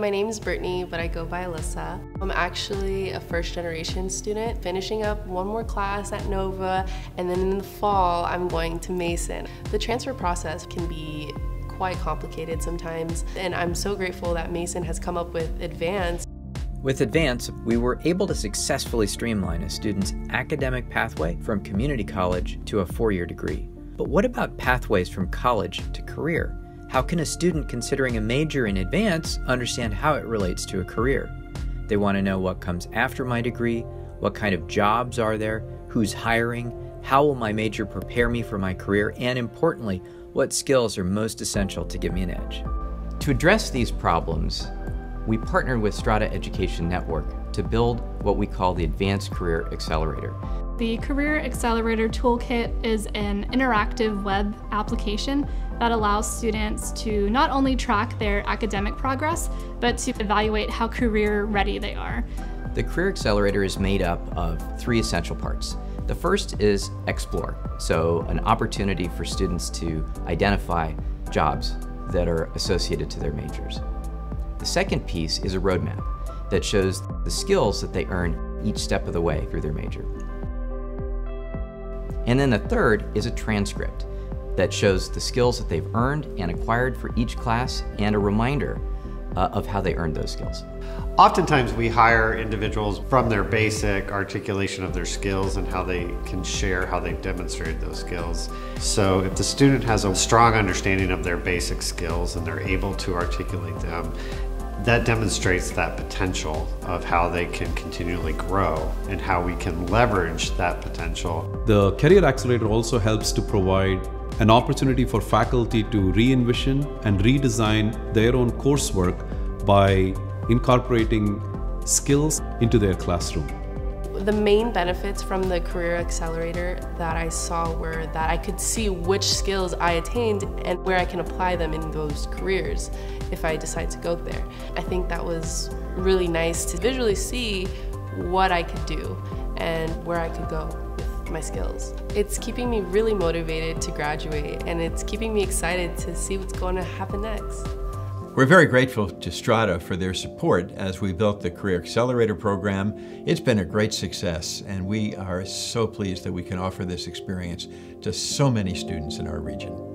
My name is Brittany, but I go by Alyssa. I'm actually a first generation student, finishing up one more class at Nova, and then in the fall, I'm going to Mason. The transfer process can be quite complicated sometimes, and I'm so grateful that Mason has come up with Advance. With Advance, we were able to successfully streamline a student's academic pathway from community college to a four-year degree. But what about pathways from college to career? How can a student considering a major in advance understand how it relates to a career? They want to know what comes after my degree, what kind of jobs are there, who's hiring, how will my major prepare me for my career, and importantly, what skills are most essential to give me an edge. To address these problems, we partnered with Strada Education Network to build what we call the Advance Career Accelerator. The Career Accelerator Toolkit is an interactive web application that allows students to not only track their academic progress, but to evaluate how career ready they are. The Career Accelerator is made up of three essential parts. The first is Explore, so an opportunity for students to identify jobs that are associated to their majors. The second piece is a roadmap that shows the skills that they earn each step of the way through their major. And then the third is a transcript that shows the skills that they've earned and acquired for each class and a reminder uh, of how they earned those skills. Oftentimes we hire individuals from their basic articulation of their skills and how they can share how they've demonstrated those skills. So if the student has a strong understanding of their basic skills and they're able to articulate them, that demonstrates that potential of how they can continually grow and how we can leverage that potential. The Career Accelerator also helps to provide an opportunity for faculty to re-envision and redesign their own coursework by incorporating skills into their classroom. The main benefits from the Career Accelerator that I saw were that I could see which skills I attained and where I can apply them in those careers if I decide to go there. I think that was really nice to visually see what I could do and where I could go with my skills. It's keeping me really motivated to graduate and it's keeping me excited to see what's going to happen next. We're very grateful to Strada for their support as we built the Career Accelerator program. It's been a great success, and we are so pleased that we can offer this experience to so many students in our region.